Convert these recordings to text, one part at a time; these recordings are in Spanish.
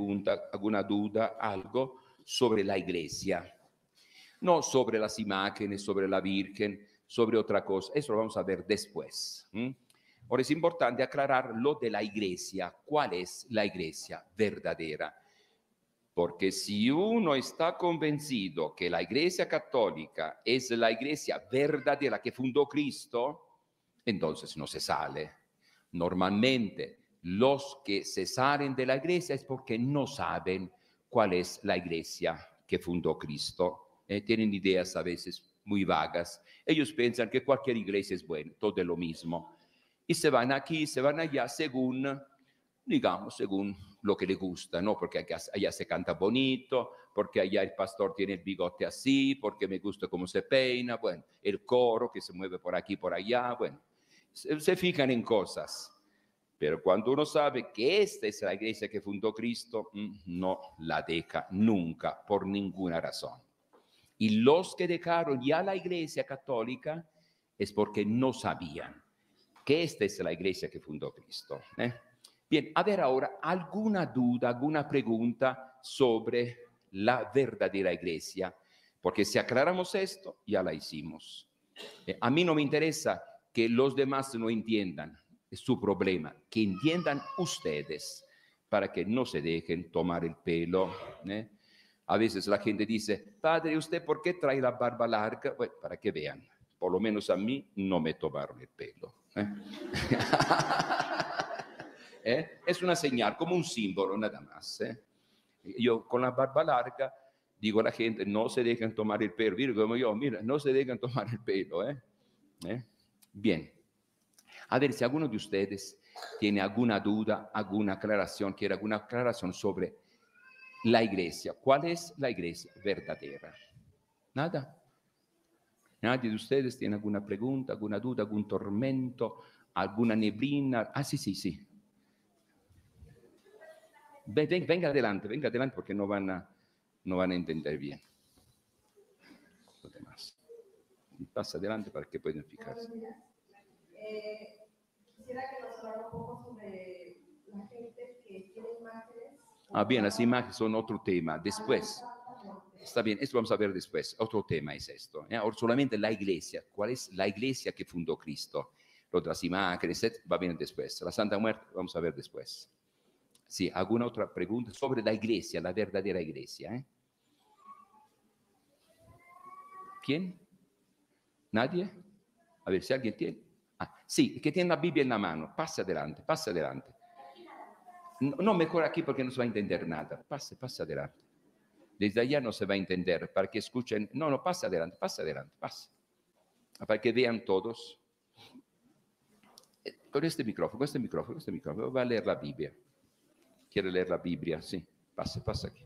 pregunta, alguna duda, algo sobre la iglesia. No sobre las imágenes, sobre la Virgen, sobre otra cosa. Eso lo vamos a ver después. Ahora es importante aclarar lo de la iglesia. ¿Cuál es la iglesia verdadera? Porque si uno está convencido que la iglesia católica es la iglesia verdadera que fundó Cristo, entonces no se sale. Normalmente los que se salen de la iglesia es porque no saben cuál es la iglesia que fundó Cristo. Eh, tienen ideas a veces muy vagas. Ellos piensan que cualquier iglesia es buena, todo es lo mismo. Y se van aquí, se van allá según, digamos, según lo que les gusta, ¿no? Porque allá se canta bonito, porque allá el pastor tiene el bigote así, porque me gusta cómo se peina, bueno, el coro que se mueve por aquí, por allá, bueno, se, se fijan en cosas. Pero cuando uno sabe que esta es la iglesia que fundó Cristo, mm, no la deja nunca, por ninguna razón. Y los que dejaron ya la iglesia católica es porque no sabían que esta es la iglesia que fundó Cristo. ¿eh? Bien, a ver ahora alguna duda, alguna pregunta sobre la verdadera iglesia, porque si aclaramos esto, ya la hicimos. Eh, a mí no me interesa que los demás no entiendan, su problema, que entiendan ustedes para que no se dejen tomar el pelo. ¿eh? A veces la gente dice, padre, ¿usted por qué trae la barba larga? Bueno, para que vean, por lo menos a mí no me tomaron el pelo. ¿eh? ¿Eh? Es una señal, como un símbolo nada más. Yo con la barba larga digo a la gente, no se dejen tomar el pelo. Mira como yo, mira, no se dejen tomar el pelo. Bien. A ver si alguno de ustedes tiene alguna duda, alguna aclaración, quiere alguna aclaración sobre la iglesia. ¿Cuál es la iglesia verdadera? Nada. Nadie de ustedes tiene alguna pregunta, alguna duda, algún tormento, alguna neblina. Ah, sí, sí, sí. venga adelante, venga adelante porque no van a, no van a entender bien. Pasa adelante para que puedan fijarse. Eh, quisiera que nos hablara un poco sobre la gente que tiene imágenes. Ah, bien, las imágenes son otro tema. Después. Está bien, esto vamos a ver después. Otro tema es esto. ¿eh? Solamente la iglesia. ¿Cuál es la iglesia que fundó Cristo? Otras imágenes, va bien después. La Santa Muerte, vamos a ver después. Sí, ¿alguna otra pregunta sobre la iglesia, la verdadera iglesia? ¿eh? ¿Quién? ¿Nadie? A ver si alguien tiene. Ah, sí, que tiene la Biblia en la mano. Pase adelante, pase adelante. No, mejor aquí porque no se va a entender nada. Pase, pase adelante. Desde allá no se va a entender para que escuchen. No, no, pase adelante, pase adelante, pase. Para que vean todos. Eh, con este micrófono, con este micrófono, con este micrófono, va a leer la Biblia. ¿Quiere leer la Biblia? Sí, pase, pase aquí.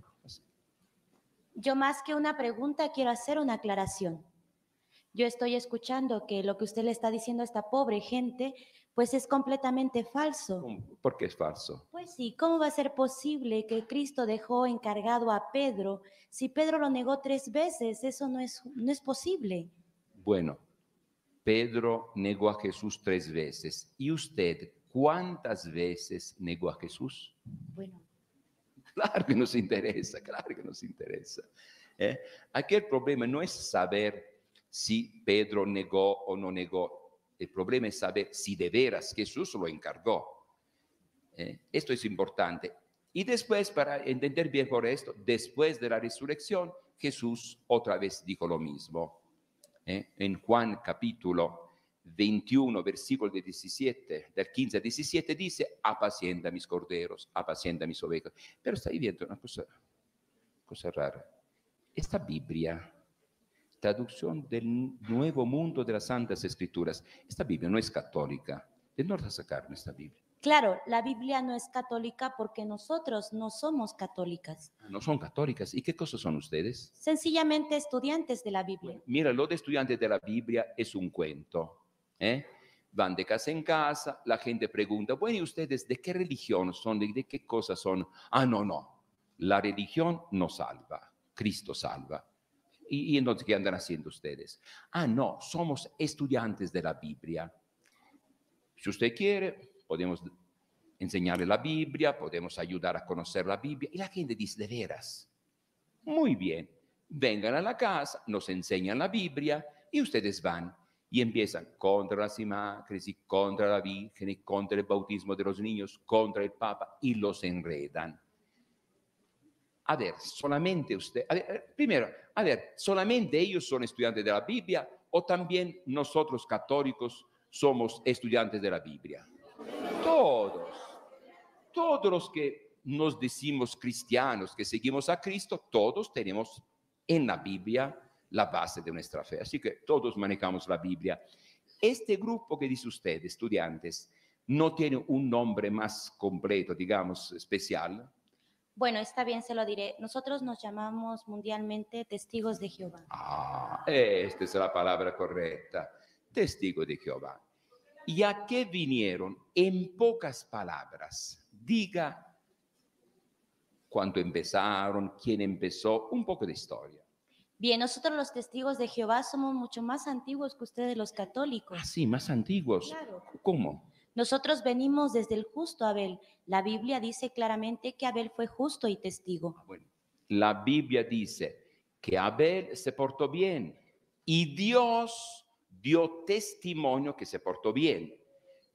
Yo más que una pregunta quiero hacer una aclaración yo estoy escuchando que lo que usted le está diciendo a esta pobre gente, pues es completamente falso. ¿Por qué es falso? Pues sí, ¿cómo va a ser posible que Cristo dejó encargado a Pedro si Pedro lo negó tres veces? Eso no es, no es posible. Bueno, Pedro negó a Jesús tres veces. ¿Y usted cuántas veces negó a Jesús? Bueno. Claro que nos interesa, claro que nos interesa. ¿eh? Aquí el problema no es saber si Pedro negó o no negó. El problema es saber si de veras Jesús lo encargó. ¿eh? Esto es importante. Y después, para entender bien por esto, después de la resurrección, Jesús otra vez dijo lo mismo. ¿eh? En Juan capítulo 21, versículo 17, del 15 al 17, dice, apacienta mis corderos, apacienta mis ovejas. Pero está viendo una cosa, cosa rara. Esta Biblia traducción del Nuevo Mundo de las Santas Escrituras. Esta Biblia no es católica. ¿De dónde sacaron esta Biblia? Claro, la Biblia no es católica porque nosotros no somos católicas. Ah, no son católicas. ¿Y qué cosas son ustedes? Sencillamente estudiantes de la Biblia. mira, lo de estudiantes de la Biblia es un cuento. ¿eh? Van de casa en casa, la gente pregunta, bueno, ¿y ustedes de qué religión son? ¿De, de qué cosas son? Ah, no, no. La religión no salva. Cristo salva. ¿Y, entonces qué andan haciendo ustedes? Ah, no, somos estudiantes de la Biblia. Si usted quiere, podemos enseñarle la Biblia, podemos ayudar a conocer la Biblia. Y la gente dice, de veras, muy bien, vengan a la casa, nos enseñan la Biblia y ustedes van y empiezan contra las imágenes y contra la Virgen y contra el bautismo de los niños, contra el Papa y los enredan. A ver, solamente usted, primero, a ver, solamente ellos son estudiantes de la Biblia o también nosotros católicos somos estudiantes de la Biblia. Todos, todos los que nos decimos cristianos, que seguimos a Cristo, todos tenemos en la Biblia la base de nuestra fe. Así que todos manejamos la Biblia. Este grupo que dice usted, estudiantes, no tiene un nombre más completo, digamos, especial. Bueno, está bien, se lo diré. Nosotros nos llamamos mundialmente testigos de Jehová. Ah, esta es la palabra correcta, testigo de Jehová. ¿Y a qué vinieron? En pocas palabras, diga cuánto empezaron, quién empezó, un poco de historia. Bien, nosotros los testigos de Jehová somos mucho más antiguos que ustedes los católicos. Ah, sí, más antiguos. Claro. ¿Cómo? Nosotros venimos desde el justo Abel. La Biblia dice claramente que Abel fue justo y testigo. Ah, bueno. La Biblia dice que Abel se portó bien y Dios dio testimonio que se portó bien,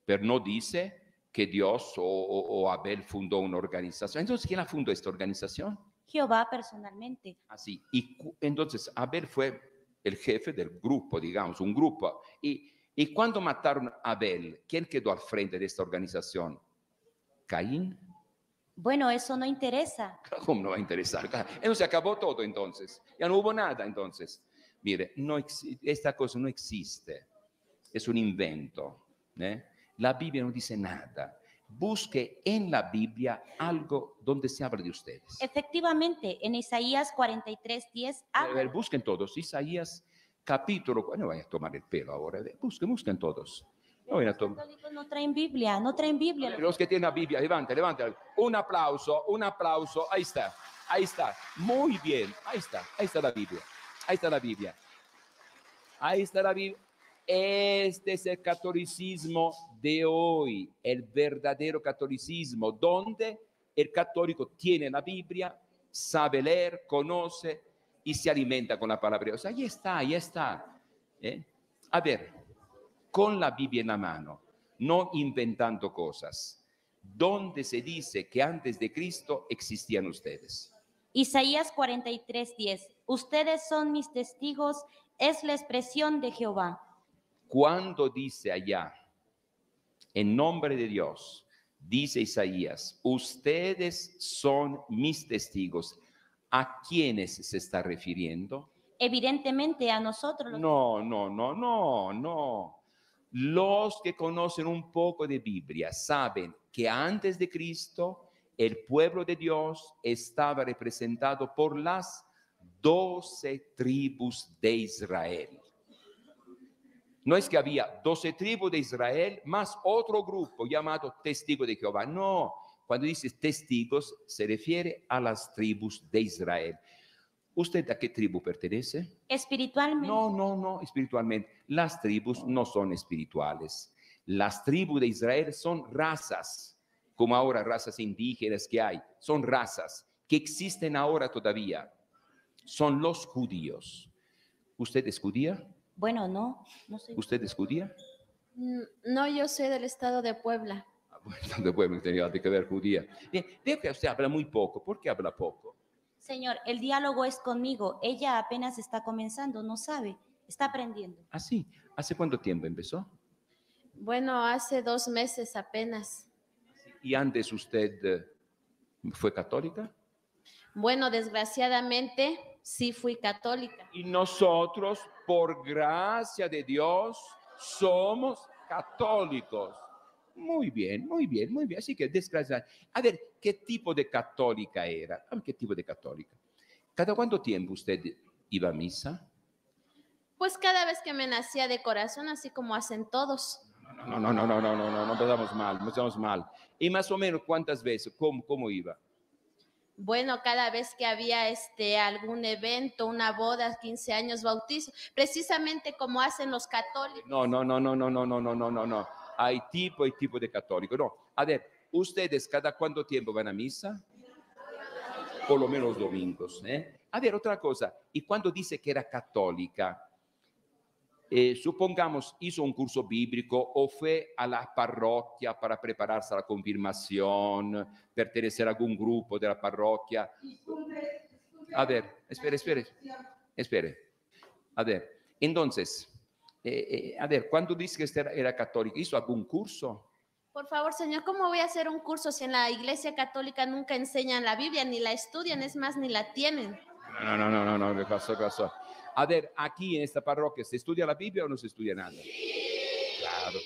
pero no dice que Dios o, o- o Abel fundó una organización. Entonces, ¿quién la fundó esta organización? Jehová personalmente. Así. Y cu- entonces Abel fue el jefe del grupo, digamos, un grupo. Y, y cuando mataron a Abel, ¿quién quedó al frente de esta organización? Caín. Bueno, eso no interesa. ¿Cómo no va a interesar? Entonces acabó todo entonces. Ya no hubo nada entonces. Mire, no esta cosa no existe. Es un invento. ¿eh? La Biblia no dice nada. Busque en la Biblia algo donde se habla de ustedes. Efectivamente, en Isaías 43:10 A ver, busquen todos. Isaías capítulo. No vayan a tomar el pelo ahora. ve, Busquen, busquen todos. No vayan a tomar. no traen Biblia, no traen Biblia. Los que tienen la Biblia, levanta, levanta. Un aplauso, un aplauso. Ahí está, ahí está. Muy bien, ahí está, ahí está la Biblia. Ahí está la Biblia. Ahí está la Biblia. Este es el catolicismo de hoy, el verdadero catolicismo, donde el católico tiene la Biblia, sabe leer, conoce y se alimenta con la palabra de Dios. Ahí está, ahí está. ¿eh? A ver, con la Biblia en la mano, no inventando cosas. ¿Dónde se dice que antes de Cristo existían ustedes? Isaías 43:10. Ustedes son mis testigos, es la expresión de Jehová. Cuando dice allá, en nombre de Dios, dice Isaías, ustedes son mis testigos, ¿a quiénes se está refiriendo? Evidentemente a nosotros los No, no, no, no, no. Los que conocen un poco de Biblia saben que antes de Cristo el pueblo de Dios estaba representado por las doce tribus de Israel. No es que había doce tribus de Israel más otro grupo llamado Testigo de Jehová. No, cuando dice testigos se refiere a las tribus de Israel. ¿Usted a qué tribu pertenece? espiritualmente. No, no, no, espiritualmente. Las tribus no son espirituales. Las tribus de Israel son razas, como ahora razas indígenas que hay. Son razas que existen ahora todavía. Son los judíos. ¿Usted es judía? Bueno, no, no soy. ¿Usted es judía? Mm, No, yo soy del estado de Puebla. ¿dónde puede tenía que ver judía? Bien, veo que usted habla muy poco. ¿Por qué habla poco? Señor, el diálogo es conmigo. Ella apenas está comenzando, no sabe, está aprendiendo. Ah, sí. ¿Hace cuánto tiempo empezó? Bueno, hace dos meses apenas. ¿Y antes usted eh, fue católica? Bueno, desgraciadamente sí fui católica. Y nosotros, por gracia de Dios, somos católicos. Muy bien, muy bien, muy bien. Así que desgraciada. A ver, ¿qué tipo de católica era? A ver, ¿Qué tipo de católica? ¿Cada cuánto tiempo usted iba a misa? Pues cada vez que me nacía de corazón, así como hacen todos. No, no, no, no, no, no, no, no empezamos mal, empezamos mal. ¿Y más o menos cuántas veces? ¿Cómo, cómo iba? Bueno, cada vez que había este algún evento, una boda, 15 años, bautizo, precisamente como hacen los católicos. No, no, no, no, no, no, no, no, no, no, no. Hay tipo y tipo de católico. No, a ver, ¿ustedes cada cuánto tiempo van a misa? Por lo menos domingos. ¿eh? A ver, otra cosa. Y cuando dice que era católica, eh, supongamos hizo un curso bíblico o fue a la parroquia para prepararse a la confirmación, pertenecer a algún grupo de la parroquia. A ver, espere, espere, espere. A ver, entonces, eh, eh, a ver, cuando dice que usted era católica, ¿hizo algún curso? Por favor, señor, ¿cómo voy a hacer un curso si en la iglesia católica nunca enseñan la Biblia, ni la estudian, es más, ni la tienen? No, no, no, no, no, ¿qué pasó, pasó? A ver, aquí en esta parroquia, ¿se estudia la Biblia o no se estudia nada? Claro.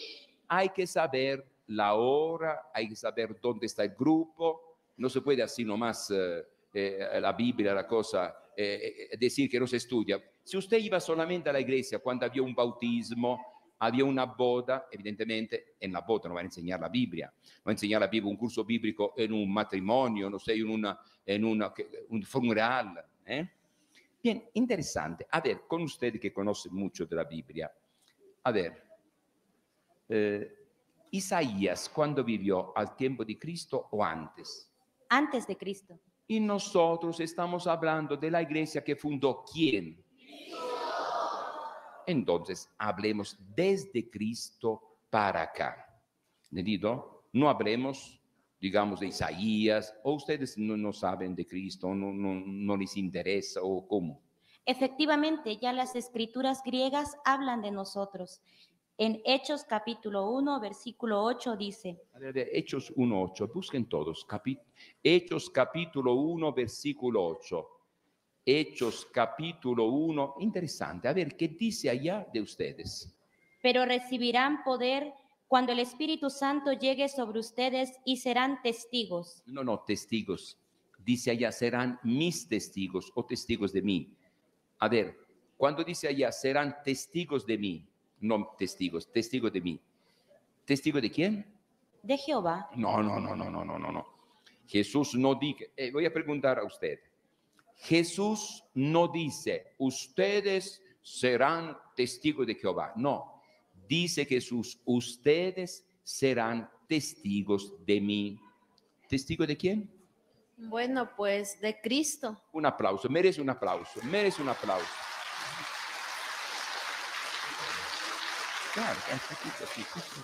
Hay que saber la hora, hay que saber dónde está el grupo. No se puede así nomás eh, eh, la Biblia, la cosa, eh, eh, decir que no se estudia. Si usted iba solamente a la iglesia cuando había un bautismo, había una boda, evidentemente en la boda no va a enseñar la Biblia, va a enseñar la Biblia, un curso bíblico en un matrimonio, no sé, en, una, en una, un funeral. ¿eh? Bien, interesante. A ver, con usted que conoce mucho de la Biblia, a ver, eh, Isaías, ¿cuándo vivió? ¿Al tiempo de Cristo o antes? Antes de Cristo. Y nosotros estamos hablando de la iglesia que fundó quién? Entonces, hablemos desde Cristo para acá. ¿Entendido? No hablemos, digamos, de Isaías, o ustedes no, no saben de Cristo, no, no, no les interesa, o cómo. Efectivamente, ya las escrituras griegas hablan de nosotros. En Hechos capítulo 1, versículo 8 dice, Hechos 1.8, busquen todos. capi- Hechos capítulo 1, versículo 8. Hechos capítulo 1, interesante. A ver, ¿qué dice allá de ustedes? pero recibirán poder cuando el Espíritu Santo llegue sobre ustedes y serán testigos. No, no, testigos. Dice allá, serán mis testigos o testigos de mí. A ver, cuando dice allá, serán testigos de mí, no testigos, testigos de mí. ¿Testigo de quién? De Jehová. No, no, no, no, no, no, no, no. Jesús no dice, eh, voy a preguntar a usted. Jesús no dice, ustedes serán testigos de Jehová. No, dice Jesús, ustedes serán testigos de mí. ¿Testigo de quién? Bueno, pues de Cristo. Un aplauso, merece un aplauso, merece un aplauso. Claro,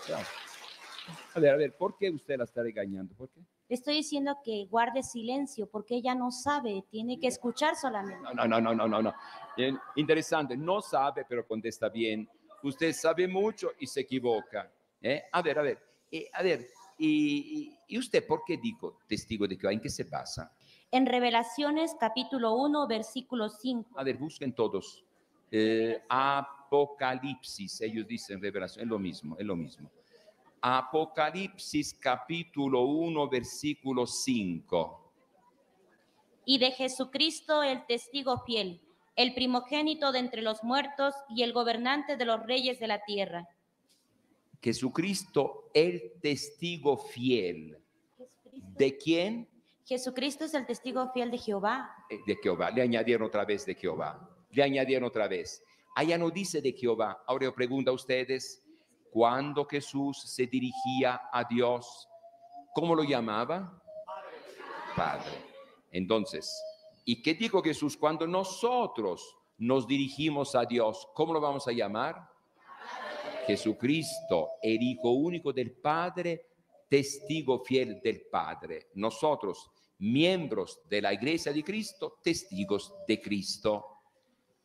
claro. A ver, a ver, ¿por qué usted la está regañando? ¿Por qué? Le estoy diciendo que guarde silencio porque ella no sabe, tiene que escuchar solamente. No, no, no, no, no, no, no. Bien, interesante, no sabe, pero contesta bien. Usted sabe mucho y se equivoca. ¿eh? A ver, a ver, eh, a ver, y, y- ¿y usted por qué dijo testigo de Jehová? ¿En qué se basa? En Revelaciones capítulo 1, versículo 5. A ver, busquen todos. Eh, Apocalipsis, ellos dicen revelación, es lo mismo, es lo mismo. Apocalipsis capítulo 1, versículo 5. Y de Jesucristo el testigo fiel, el primogénito de entre los muertos y el gobernante de los reyes de la tierra. Jesucristo, el testigo fiel. ¿De quién? Jesucristo es el testigo fiel de Jehová. Eh, De Jehová. Le añadieron otra vez de Jehová. Le añadieron otra vez. Allá no dice de Jehová. Ahora yo pregunto a ustedes, cuando Jesús se dirigía a Dios, ¿cómo lo llamaba? Padre. Entonces, ¿y qué dijo Jesús? Cuando nosotros nos dirigimos a Dios, ¿cómo lo vamos a llamar? Jesucristo, el Hijo único del Padre, testigo fiel del Padre. Nosotros, miembros de la Iglesia de Cristo, testigos de Cristo.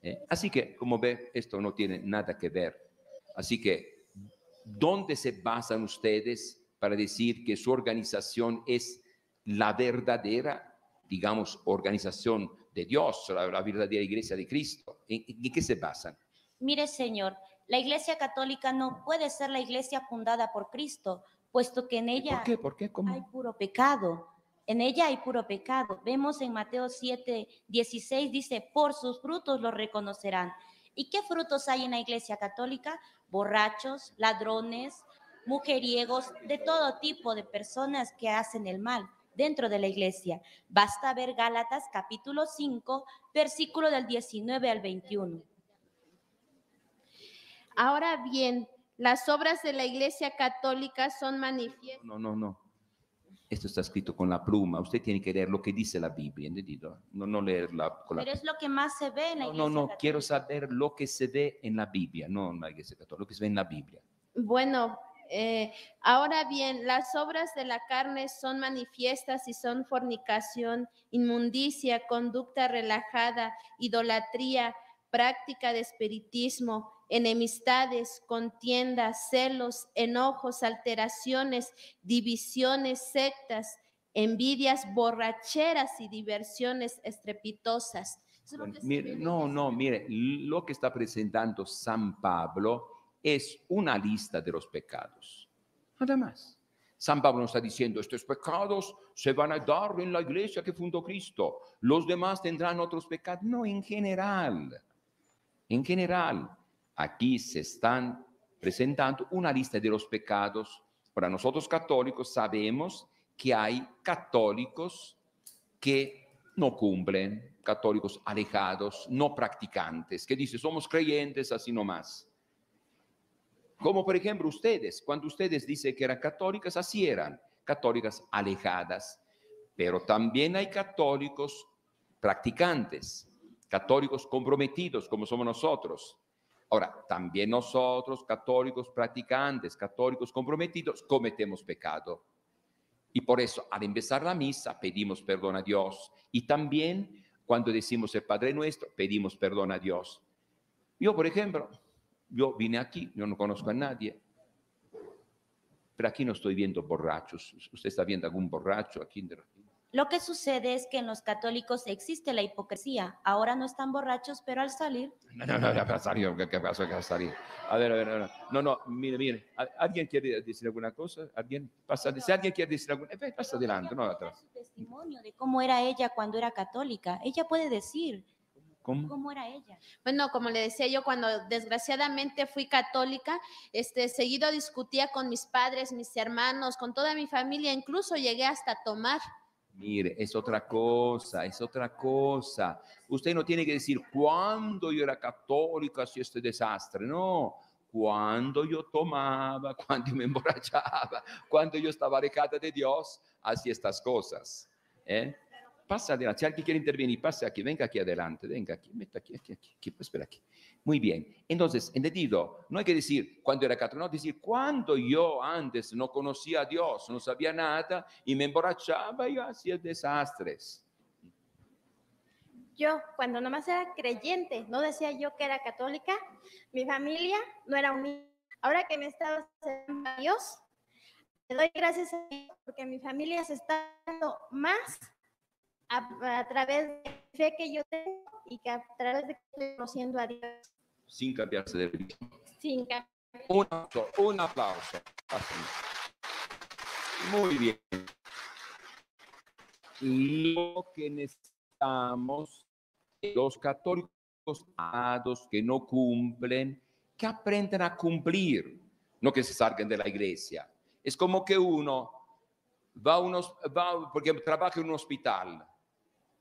¿Eh? Así que, como ve, esto no tiene nada que ver. Así que, ¿dónde se basan ustedes para decir que su organización es la verdadera, digamos, organización de Dios, la, la verdadera Iglesia de Cristo? ¿En, en qué se basan? Mire, Señor, la Iglesia Católica no puede ser la iglesia fundada por Cristo, puesto que en ella ¿Por qué? ¿Por qué? ¿Cómo? hay puro pecado. En ella hay puro pecado. Vemos en Mateo 7, 16, dice, por sus frutos los reconocerán. ¿Y qué frutos hay en la Iglesia Católica? Borrachos, ladrones, mujeriegos, de todo tipo de personas que hacen el mal dentro de la iglesia. Basta ver Gálatas capítulo 5, versículo del 19 al 21. Ahora bien, las obras de la Iglesia Católica son manifiestas. No, no, no. Esto está escrito con la pluma. Usted tiene que leer lo que dice la Biblia, ¿entendido? No, no leerla con la Pero es lo que más se ve en la No, iglesia no, no, quiero católica. saber lo que se ve en la Biblia, no en la iglesia católica, lo que se ve en la Biblia. Bueno, eh, ahora bien, las obras de la carne son manifiestas y son fornicación, inmundicia, conducta relajada, idolatría, práctica de espiritismo, enemistades, contiendas, celos, enojos, alteraciones, divisiones, sectas, envidias, borracheras y diversiones estrepitosas. Es mire, no, no, mire, lo que está presentando San Pablo es una lista de los pecados. Nada más. San Pablo está diciendo, estos pecados se van a dar en la iglesia que fundó Cristo, los demás tendrán otros pecados. No, en general, en general, aquí se están presentando una lista de los pecados. Para nosotros católicos sabemos que hay católicos que no cumplen, católicos alejados, no practicantes, que dicen, somos creyentes así nomás. Como por ejemplo ustedes, cuando ustedes dicen que eran católicas, así eran, católicas alejadas. Pero también hay católicos practicantes, católicos comprometidos como somos nosotros. Ahora, también nosotros, católicos practicantes, católicos comprometidos, cometemos pecado. Y por eso, al empezar la misa, pedimos perdón a Dios. Y también, cuando decimos el Padre Nuestro, pedimos perdón a Dios. Yo, por ejemplo, yo vine aquí, yo no conozco a nadie, pero aquí no estoy viendo borrachos. ¿Usted está viendo algún borracho aquí? Lo que sucede es que en los católicos existe la hipocresía. Ahora no están borrachos, pero al salir No, no, no, ya va a salir, ¿qué, qué pasó? ¿Qué salir? A ver, a ver, a ver. No, no, mire, mire. ¿Al- ¿Alguien quiere decir alguna cosa? ¿Alguien? Pasa, si alguien quiere decir alguna eh, pasa adelante, no Ella puede atrás. su testimonio de cómo era ella cuando era católica. Ella puede decir ¿Cómo? cómo era ella. Bueno, como le decía yo, cuando desgraciadamente fui católica, este, seguido discutía con mis padres, mis hermanos, con toda mi familia, incluso llegué hasta tomar. Mire, es otra cosa, es otra cosa. Usted no tiene que decir cuando yo era católica hacía este desastre, no. Cuando yo tomaba, cuando me emborrachaba, cuando yo estaba alejada de Dios, hacía estas cosas. ¿eh? Pasa adelante, si alguien quiere intervenir, pase aquí, venga aquí adelante, venga aquí, meta aquí, aquí, aquí, aquí, pues, espera aquí. Muy bien, entonces, entendido, no hay que decir cuando era católico, no, decir cuando yo antes no conocía a Dios, no sabía nada y me emborrachaba, yo hacía desastres. Yo, cuando nomás era creyente, no decía yo que era católica, mi familia no era unida. Ahora que me estado acercando a Dios, le doy gracias a Dios porque mi familia se está dando más a, a través de la fe que yo tengo y que a través de conociendo a Dios sin cambiarse de religión. sin cambiar. Un aplauso, un aplauso. Así. Muy bien. Lo que necesitamos, los católicos amados que no cumplen, que aprendan a cumplir, no que se salgan de la iglesia. Es como que uno va a unos, va, porque trabaja en un hospital,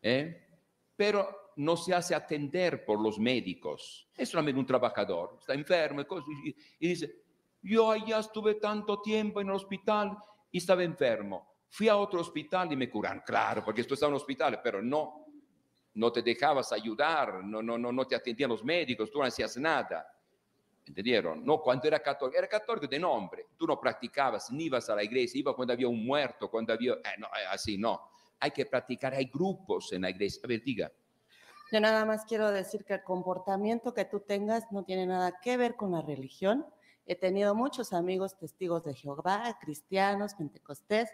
¿eh? pero no se hace atender por los médicos. Es solamente un trabajador, está enfermo y, cosas, y, y dice, yo allá estuve tanto tiempo en el hospital y estaba enfermo. Fui a otro hospital y me curaron. Claro, porque tú estás en un hospital, pero no, no te dejabas ayudar, no, no, no, no te atendían los médicos, tú no hacías nada. ¿Entendieron? No, cuando era católico, era católico de nombre. Tú no practicabas, ni ibas a la iglesia, ibas cuando había un muerto, cuando había... Eh, no, eh, así no. Hay que practicar, hay grupos en la iglesia. A ver, diga. Yo nada más quiero decir que el comportamiento que tú tengas no tiene nada que ver con la religión. He tenido muchos amigos testigos de Jehová, cristianos, pentecostés,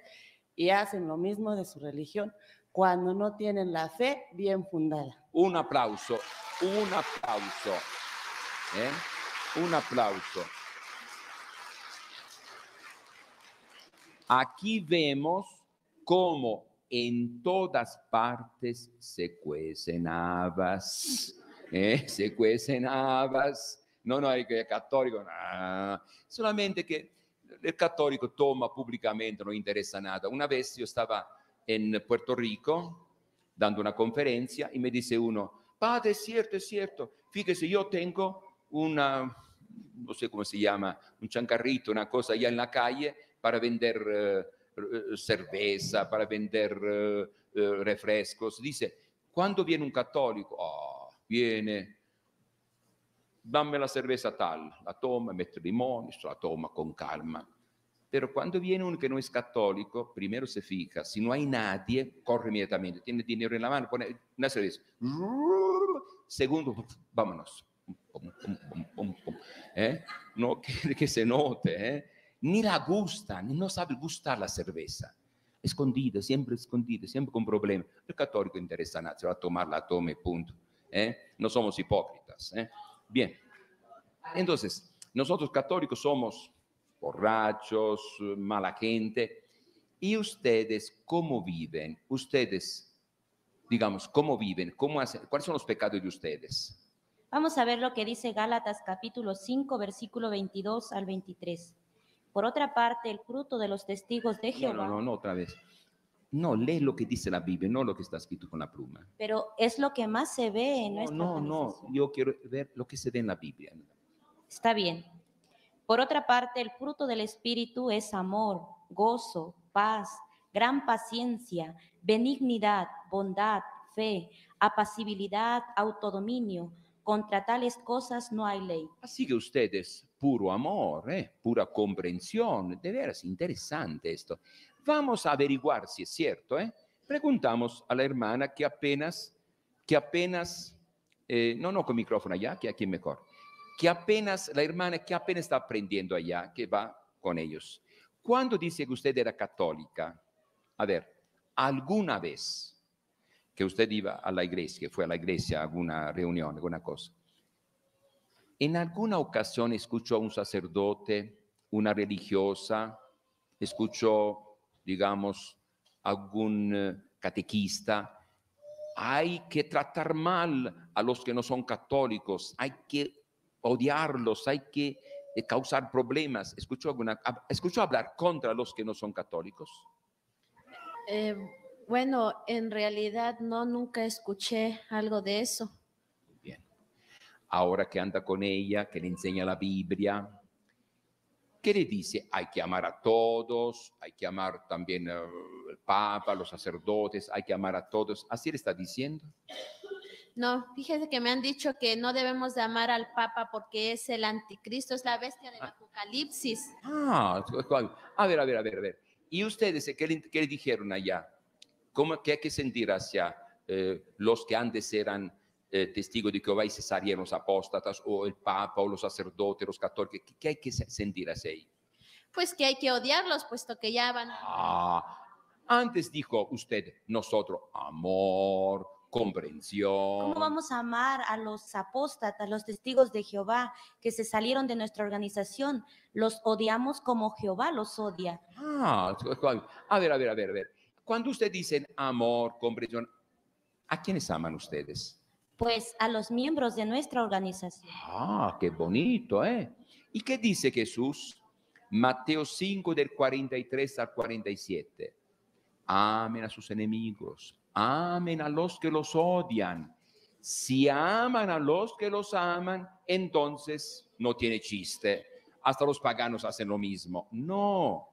y hacen lo mismo de su religión cuando no tienen la fe bien fundada. Un aplauso, un aplauso. ¿eh? Un aplauso. Aquí vemos cómo en todas partes se cuecen habas. ¿eh? Se cuecen habas. No, no que católico, no. solamente que el católico toma públicamente, no interesa nada. Una vez yo estaba en Puerto Rico dando una conferencia y me dice uno, padre, es cierto, es cierto, fíjese, yo tengo una, no sé cómo se llama, un chancarrito, una cosa allá en la calle para vender eh, cerveza, para vender eh, eh, refrescos. Dice, cuando viene un católico, oh, viene, dame la cerveza tal, la toma, mete limón, la toma con calma. Pero cuando viene uno que no es católico, primero se fija, si no hay nadie, corre inmediatamente, tiene dinero en la mano, pone una cerveza. Segundo, vámonos. Pum, pum, pum, pum, pum. ¿Eh? No quiere que se note, ¿eh? Ni la gusta, ni no sabe gustar la cerveza. Escondida, siempre escondida, siempre con problemas. El católico interesa nada, se va a tomar, la tome, punto. ¿eh? No somos hipócritas. ¿eh? Bien. Entonces, nosotros católicos somos borrachos, mala gente. ¿Y ustedes cómo viven? Ustedes, digamos, ¿cómo viven? ¿Cómo hacen? ¿Cuáles son los pecados de ustedes? Vamos a ver lo que dice Gálatas capítulo 5, versículo 22 al 23. Por otra parte, el fruto de los testigos de No, Jehová, no, no, no, otra vez. No, lee lo que dice la Biblia, no lo que está escrito con la pluma. pero es lo que más se ve en No, nuestra no, no, organización. yo quiero ver lo que se ve en la Biblia. Está bien. Por otra parte, el fruto del Espíritu es amor, gozo, paz, gran paciencia, benignidad, bondad, fe, apacibilidad, autodominio. Contra tales cosas no hay ley. Así que ustedes, puro amor, ¿eh? pura comprensión, de veras interesante esto. Vamos a averiguar si es cierto. ¿eh? Preguntamos a la hermana que apenas, que apenas, eh, no, no con micrófono allá, que aquí mejor, que apenas, la hermana que apenas está aprendiendo allá, que va con ellos. ¿Cuándo dice que usted era católica? A ver, alguna vez que usted iba a la iglesia, fue a la iglesia a alguna reunión, alguna cosa, en alguna ocasión escuchó a un sacerdote, una religiosa, escuchó, digamos, algún eh, catequista. Hay que tratar mal a los que no son católicos, hay que odiarlos, hay que eh, causar problemas. ¿Escuchó, alguna, ¿Escuchó hablar contra los que no son católicos? Eh, bueno, en realidad no, nunca escuché algo de eso. Bien. Ahora que anda con ella, que le enseña la Biblia, ¿qué le dice? Hay que amar a todos, hay que amar también al Papa, los sacerdotes, hay que amar a todos. Así le está diciendo. No, fíjese que me han dicho que no debemos de amar al Papa porque es el anticristo, es la bestia del Ah. Apocalipsis. Ah, a ver, a ver, a ver, a ver. ¿Y ustedes qué le, qué le dijeron allá? ¿Cómo, ¿Qué hay que sentir hacia eh, los que antes eran eh, testigos de Jehová y se salieron los apóstatas, o el Papa, o los sacerdotes, los católicos? ¿Qué, qué hay que se- sentir hacia ellos? Pues que hay que odiarlos, puesto que ya van. Ah, antes dijo usted, nosotros, amor, comprensión. ¿Cómo vamos a amar a los apóstatas, los testigos de Jehová que se salieron de nuestra organización? Los odiamos como Jehová los odia. Ah, a ver, a ver, a ver, a ver. Cuando usted dice amor, comprensión, ¿a quiénes aman ustedes? Pues a los miembros de nuestra organización. Ah, qué bonito, ¿eh? ¿Y qué dice Jesús? Mateo 5 del 43 al 47. Amen a sus enemigos, amen a los que los odian. Si aman a los que los aman, entonces no tiene chiste. Hasta los paganos hacen lo mismo. No.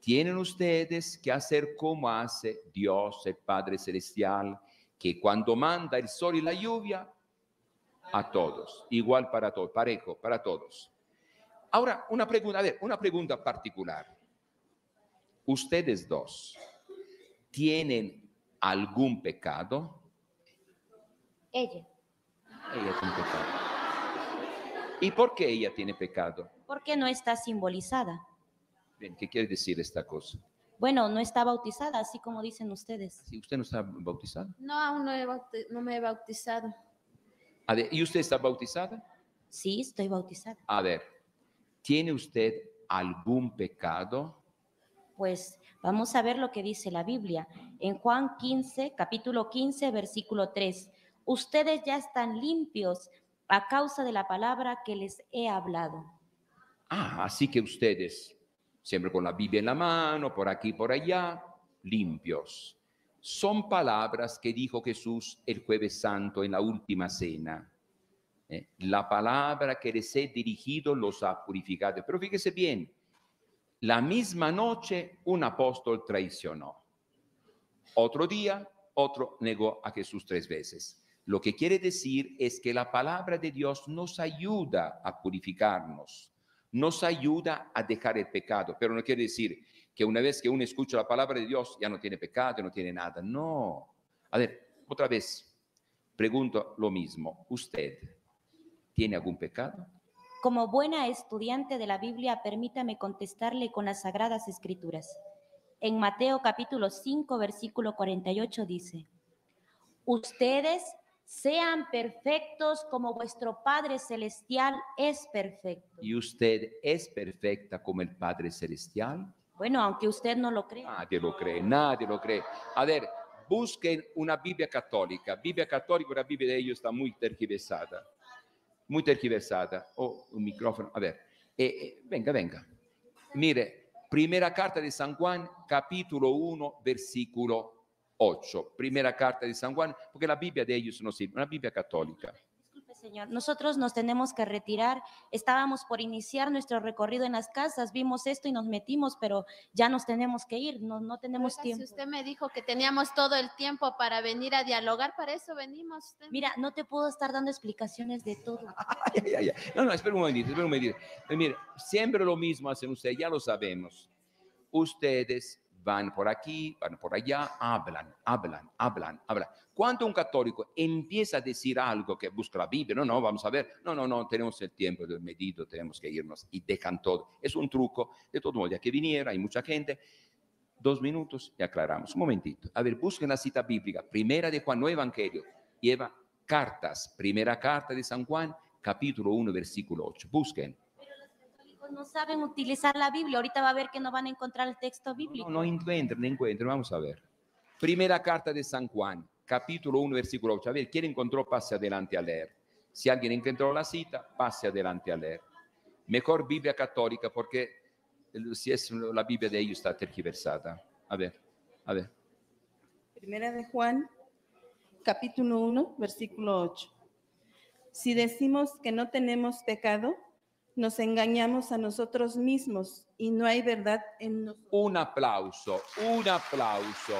Tienen ustedes que hacer como hace Dios, el Padre Celestial, que cuando manda el sol y la lluvia, a todos, igual para todos, parejo, para todos. Ahora, una pregunta, a ver, una pregunta particular. Ustedes dos, ¿tienen algún pecado? Ella. Ella tiene pecado. ¿Y por qué ella tiene pecado? porque no está simbolizada. Bien, ¿qué quiere decir esta cosa? Bueno, no está bautizada, así como dicen ustedes. Si usted no está bautizado. No, aún no, he bauti- no me he bautizado. A ver, ¿y usted está bautizada? Sí, estoy bautizada. A ver, ¿tiene usted algún pecado? Pues vamos a ver lo que dice la Biblia. En Juan 15, capítulo 15, versículo 3. Ustedes ya están limpios a causa de la palabra que les he hablado. Ah, así que ustedes, siempre con la Biblia en la mano, por aquí, por allá, limpios. Son palabras que dijo Jesús el jueves santo en la última cena. Eh, La palabra que les he dirigido los ha purificado. Pero fíjese bien, La misma noche un apóstol traicionó. Otro día, otro negó a Jesús tres veces. Lo que quiere decir es que la palabra de Dios nos ayuda a purificarnos, nos ayuda a dejar el pecado, pero no quiere decir que una vez que uno escucha la palabra de Dios ya no tiene pecado, no tiene nada. No. A ver, otra vez, pregunto lo mismo. ¿Usted tiene algún pecado? Como buena estudiante de la Biblia, permítame contestarle con las sagradas escrituras. En Mateo capítulo 5, versículo 48 dice, ustedes sean perfectos como vuestro Padre Celestial es perfecto. ¿Y usted es perfecta como el Padre Celestial? Bueno, aunque usted no lo crea. Nadie lo cree, nadie lo cree. A ver, busquen una Biblia católica. Biblia católica, la Biblia de ellos está muy tergiversada. Muy tergiversada. Oh, un micrófono. A ver, eh, eh, venga, venga. Mire, primera carta de San Juan, capítulo 1, versículo 8. Primera carta de San Juan, porque la Biblia de ellos no sirve, una Biblia católica. Disculpe, señor. Nosotros nos tenemos que retirar. Estábamos por iniciar nuestro recorrido en las casas. Vimos esto y nos metimos, pero ya nos tenemos que ir. No, no tenemos Oiga, tiempo. Si usted me dijo que teníamos todo el tiempo para venir a dialogar, para eso venimos. Usted- Mira, no te puedo estar dando explicaciones de todo. Ay, ay, ay. No, no, espera un momentito, espera un momentito. Mire, siempre lo mismo hacen ustedes, ya lo sabemos. Ustedes van por aquí, van por allá, hablan, hablan, hablan, hablan. Cuando un católico empieza a decir algo que busca la Biblia, no, no, vamos a ver, no, no, no, tenemos el tiempo del medido, tenemos que irnos y dejan todo. Es un truco, de todo modo, ya que viniera, hay mucha gente, dos minutos y aclaramos. Un momentito. A ver, busquen la cita bíblica, primera de Juan, no Evangelio, lleva cartas, primera carta de San Juan, capítulo 1, versículo 8. Busquen. Católicos no saben utilizar la Biblia. Ahorita va a ver que no van a encontrar el texto bíblico. No, no encuentren, no encuentren, vamos a ver. Primera carta de San Juan, capítulo 1, versículo 8. A ver, ¿quién encontró? Pase adelante a leer. Si alguien encontró la cita, pase adelante a leer. Mejor Biblia católica porque si es la Biblia de ellos está tergiversada. A ver, a ver. Primera de Juan, capítulo 1, versículo 8. Si decimos que no tenemos pecado, nos engañamos a nosotros mismos y no hay verdad en nosotros. Un aplauso, un aplauso.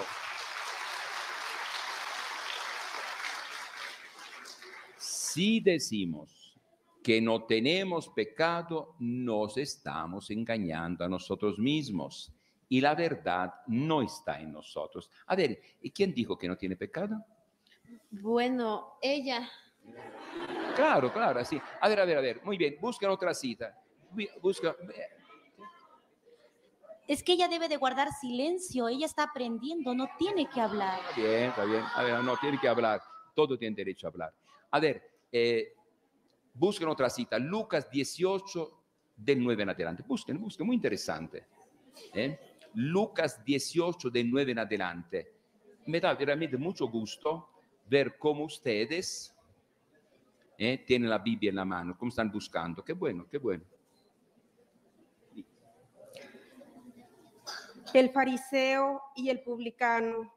Si decimos que no tenemos pecado, nos estamos engañando a nosotros mismos y la verdad no está en nosotros. A ver, ¿y quién dijo que no tiene pecado? Bueno, ella. Claro, claro, sí. A ver, a ver, a ver. Muy bien, busca otra cita. Bu- Busca. Es que ella debe de guardar silencio. Ella está aprendiendo, no tiene que hablar. Está bien, está bien. A ver, no, tiene que hablar. Todo tiene derecho a hablar. A ver, eh, busquen otra cita. Lucas 18, del 9 en adelante. Busquen, busquen, muy interesante. ¿eh? Lucas 18, del 9 en adelante. Me da realmente mucho gusto ver cómo ustedes eh, tienen la Biblia en la mano, cómo están buscando. Qué bueno, qué bueno. el fariseo y el publicano.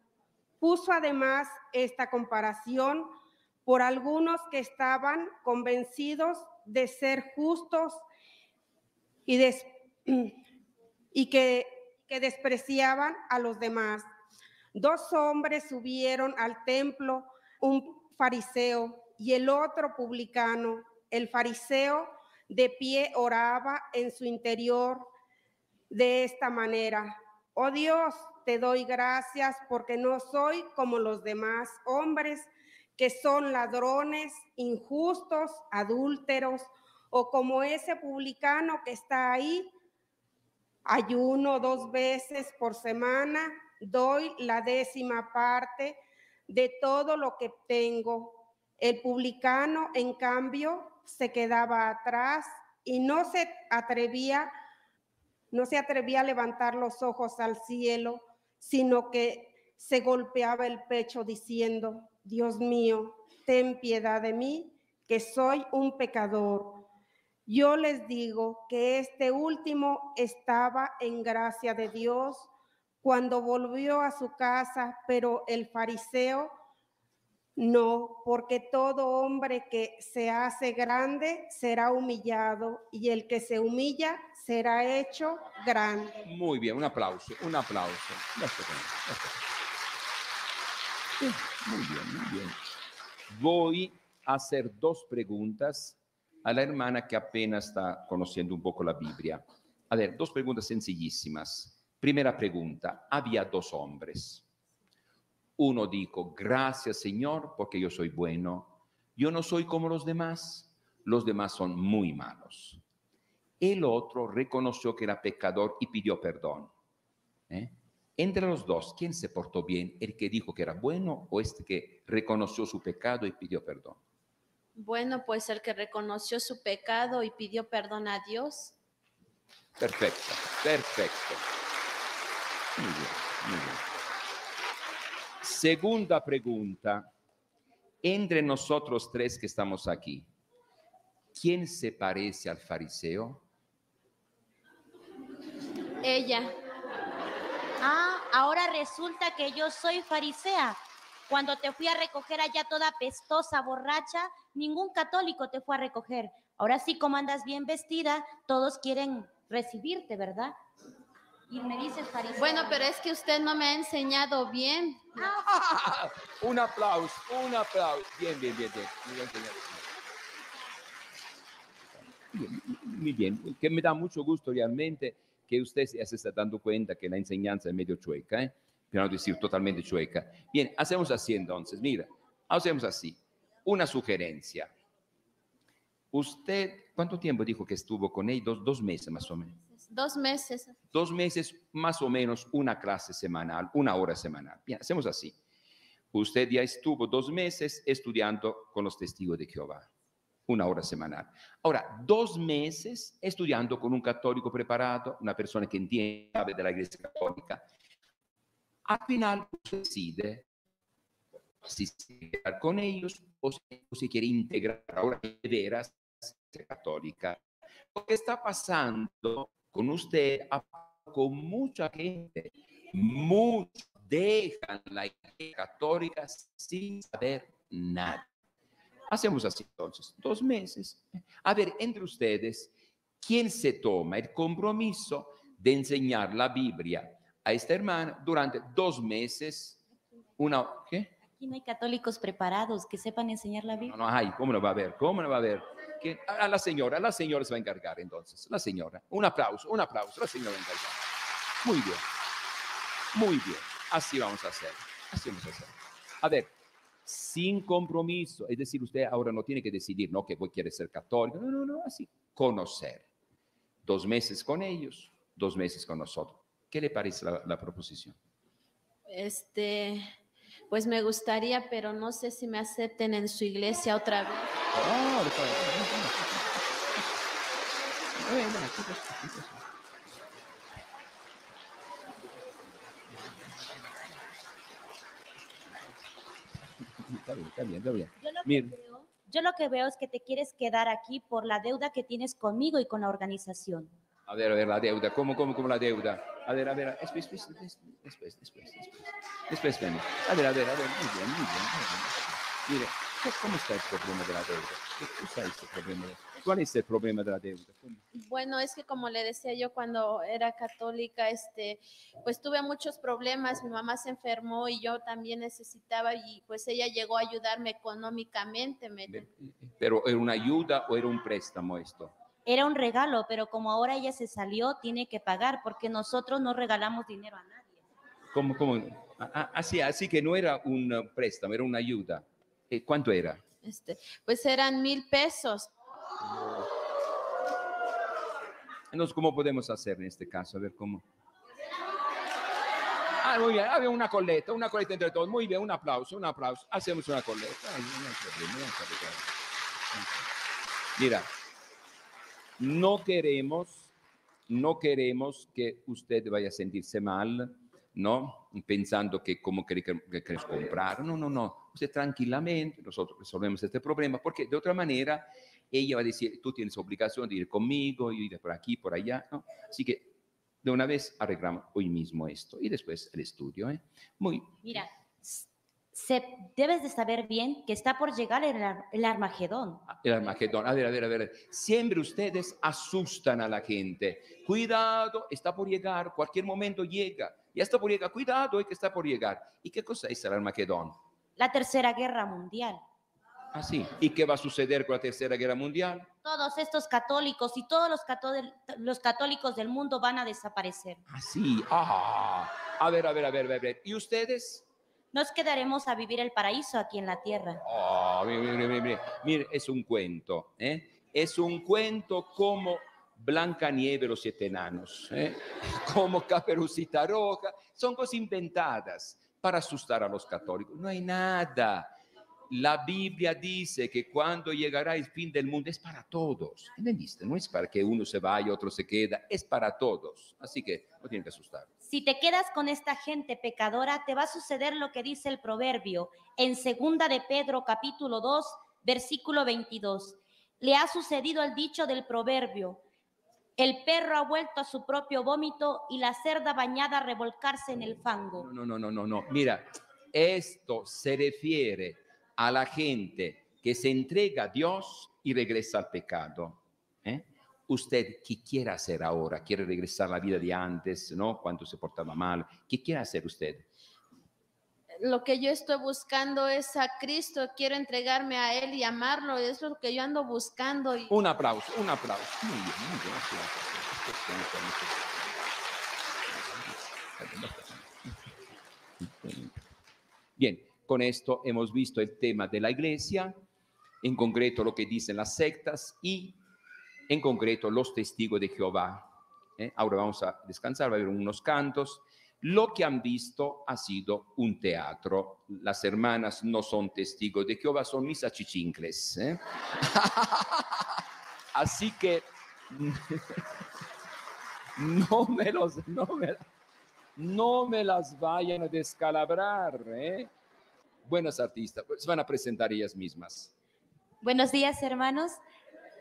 Puso además esta comparación por algunos que estaban convencidos de ser justos y, des- y que despreciaban a los demás. Dos hombres subieron al templo, un fariseo y el otro publicano. El fariseo de pie oraba en su interior de esta manera. Oh Dios, te doy gracias porque no soy como los demás hombres que son ladrones, injustos, adúlteros, o como ese publicano que está ahí. Ayuno dos veces por semana, doy la décima parte de todo lo que tengo. El publicano, en cambio, se quedaba atrás y no se atrevía no se atrevía a levantar los ojos al cielo, sino que se golpeaba el pecho diciendo, Dios mío, ten piedad de mí, que soy un pecador. Yo les digo que este último estaba en gracia de Dios cuando volvió a su casa, pero el fariseo No, porque todo hombre que se hace grande será humillado y el que se humilla será hecho grande. Muy bien, un aplauso, un aplauso. Sí, Muy bien, muy bien. Voy a hacer dos preguntas a la hermana que apenas está conociendo un poco la Biblia. A ver, dos preguntas sencillísimas. Primera pregunta, había dos hombres. Uno dijo, gracias Señor, porque yo soy bueno. Yo no soy como los demás. Los demás son muy malos. El otro reconoció que era pecador y pidió perdón. ¿eh? Entre los dos, ¿quién se portó bien? ¿El que dijo que era bueno o este que reconoció su pecado y pidió perdón? Bueno, pues el que reconoció su pecado y pidió perdón a Dios. Perfecto, perfecto. Muy bien, muy bien. Segunda pregunta. Entre nosotros tres que estamos aquí, ¿quién se parece al fariseo? Ella. Ah, ahora resulta que yo soy farisea. Cuando te fui a recoger allá toda pestosa, borracha, ningún católico te fue a recoger. Ahora sí, como andas bien vestida, todos quieren recibirte, ¿verdad? Y me. Bueno, pero es que usted no me ha enseñado bien. un aplauso, un aplauso. Bien, bien, bien, bien. Muy bien, Muy que me da mucho gusto realmente que usted ya se está dando cuenta que la enseñanza es medio chueca, ¿eh? para no decir totalmente chueca. Bien, hacemos así entonces, mira, hacemos así, una sugerencia. Usted, ¿cuánto tiempo dijo que estuvo con él? Dos, dos meses más o menos. Dos meses. Dos meses más o menos una clase semanal, una hora semanal. Bien, hacemos así. Usted ya estuvo dos meses estudiando con los testigos de Jehová, una hora semanal. Ahora, dos meses estudiando con un católico preparado, una persona que entiende de la iglesia católica. Al final usted decide si se con ellos o si, quiere integrar ahora de veras católica. Lo que está pasando con usted con mucha gente. Muchos dejan la iglesia católica sin saber nada. Hacemos así entonces, dos meses. A ver, entre ustedes, ¿quién se toma el compromiso de enseñar la Biblia a esta hermana durante dos meses? Una, ¿qué? Aquí no hay católicos preparados que sepan enseñar la No, Biblia. no hay, ¿cómo no va a haber? ¿Cómo no va a haber? ¿Quién? A a la señora, la señora se va a encargar entonces, la señora. Un aplauso, un aplauso, la señora va a encargar. Muy bien, muy bien, así vamos a hacer, así vamos a hacer. A ver, sin compromiso, es decir, usted ahora no tiene que decidir, no, que voy quiere ser católico, no, no, no, así, conocer. Dos meses con ellos, dos meses con nosotros. ¿Qué le parece la, la proposición? Este, pues me gustaría, pero no sé si me acepten en su iglesia otra vez. Ah. Eh. Está bien, está bien, está bien. Yo lo, que Mire. veo, yo lo que veo es que te quieres quedar aquí por la deuda que tienes conmigo y con la organización. A ver, a ver, la deuda. ¿Cómo, cómo, cómo la deuda? A ver, a ver, después, después, después, después, después, después. Vemos. A ver, a ver, a ver, muy bien, muy bien, muy bien. Mire, ¿qué- ¿cómo está el problema de la deuda? ¿Qué qué está este problema? ¿Cuál es el problema de la deuda? ¿Cómo? Bueno, es que como le decía yo cuando era católica, este, pues tuve muchos problemas, mi mamá se enfermó y yo también necesitaba y pues ella llegó a ayudarme económicamente. me- ¿Pero era una ayuda o era un préstamo esto? Era un regalo, pero como ahora ella se salió, tiene que pagar porque nosotros no regalamos dinero a nadie. ¿Cómo, cómo? Ah, ah, así, así que no era un eh, préstamo, era una ayuda. Eh, ¿Cuánto era? Este, pues eran mil pesos. Entonces, ¿cómo podemos hacer en este caso? A ver cómo. Ah, muy bien, había una coleta, una coleta entre todos. Muy bien, un aplauso, un aplauso. Hacemos una coleta. Ay. Mira, no queremos, no queremos que usted vaya a sentirse mal, ¿no? Pensando que que querés comprar. No, no, no. Usted tranquilamente, nosotros resolvemos este problema, porque de otra manera ella va a decir, tú tienes obligación de ir conmigo, y ir por aquí, por allá, ¿no? Así que de una vez arreglamos hoy mismo esto y después el estudio, ¿eh? Muy, Mira, Se, debes de saber bien que está por llegar el, el Armagedón. El Armagedón. A ver, a ver, a ver. Siempre ustedes asustan a la gente. Cuidado, está por llegar, cualquier momento llega. Ya está por llegar, cuidado, que está por llegar. ¿Y qué cosa es el Armagedón? La Tercera Guerra Mundial. Ah, sí. ¿Y qué va a suceder con la Tercera Guerra Mundial? Todos estos católicos y todos los, cató- los católicos del mundo van a desaparecer. Ah, sí. Ah. A ver, a ver, a ver, a ver, a ver. ¿Y ustedes? Nos quedaremos a vivir el paraíso aquí en la tierra. Oh, mire, mire, mire, mire, mire, es un cuento, ¿eh? Es un cuento como Blancanieves y los siete enanos, ¿eh? como Caperucita Roja, son cosas inventadas para asustar a los católicos. No hay nada. La Biblia dice que cuando llegará el fin del mundo es para todos, ¿entendiste? No es para que uno se vaya, otro se queda, es para todos. Así que no tienen que asustar. Si te quedas con esta gente pecadora, te va a suceder lo que dice el proverbio en segunda de Pedro capítulo 2, versículo 22. Le ha sucedido el dicho del proverbio. El perro ha vuelto a su propio vómito y la cerda bañada a revolcarse en el fango. No, no, no, no, no. Mira, esto se refiere a la gente que se entrega a Dios y regresa al pecado. ¿eh? Usted, ¿qué quiere hacer ahora? ¿Quiere regresar a la vida de antes, no? Cuando se portaba mal. ¿Qué quiere hacer usted? Lo que yo estoy buscando es a Cristo, quiero entregarme a Él y amarlo, es lo que yo ando buscando. Un aplauso, un aplauso. Bien, con esto hemos visto el tema de la iglesia, en concreto lo que dicen las sectas y en concreto los testigos de Jehová. ¿eh? Ahora vamos a descansar, va a haber unos cantos. Lo que han visto ha sido un teatro. Las hermanas no son testigos de Jehová, son mis achichincles. ¿eh? Así que no me, los, no, me, no me las vayan a descalabrar. ¿eh? Buenas artistas, se van a presentar ellas mismas. Buenos días, hermanos.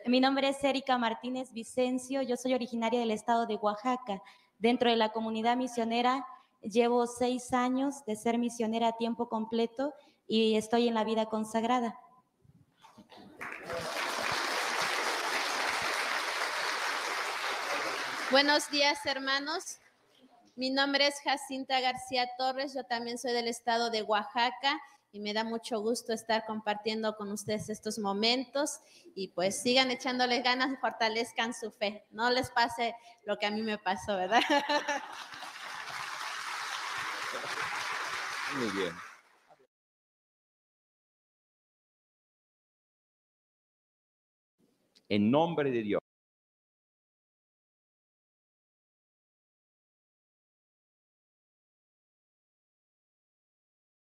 Mi nombre es Erika Martínez Vicencio. Yo soy originaria del estado de Oaxaca. Dentro de la comunidad misionera llevo seis años de ser misionera a tiempo completo y estoy en la vida consagrada. Buenos días, hermanos. Mi nombre es Jacinta García Torres, yo también soy del estado de Oaxaca y me da mucho gusto estar compartiendo con ustedes estos momentos y pues sigan echándole ganas y fortalezcan su fe. No les pase lo que a mí me pasó, ¿verdad? Muy bien. En nombre de Dios.